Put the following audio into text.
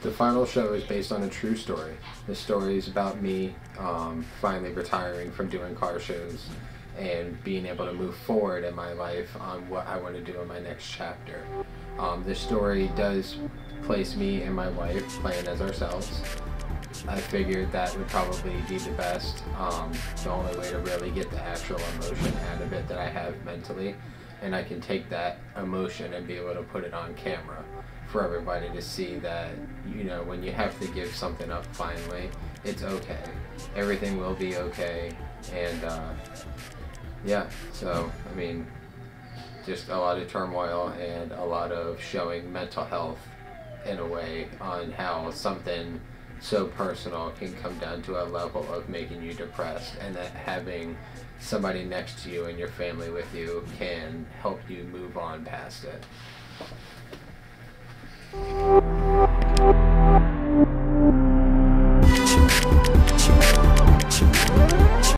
the final show is based on a true story. The story is about me um, finally retiring from doing car shows and being able to move forward in my life on what I want to do in my next chapter. Um, this story does place me and my wife playing as ourselves. I figured that would probably be the best, um, the only way to really get the actual emotion out of it that I have mentally. And I can take that emotion and be able to put it on camera for everybody to see that, you know, when you have to give something up finally, it's okay. Everything will be okay. And, uh, yeah, so, I mean, just a lot of turmoil and a lot of showing mental health in a way on how something so personal can come down to a level of making you depressed and that having somebody next to you and your family with you can help you move on past it.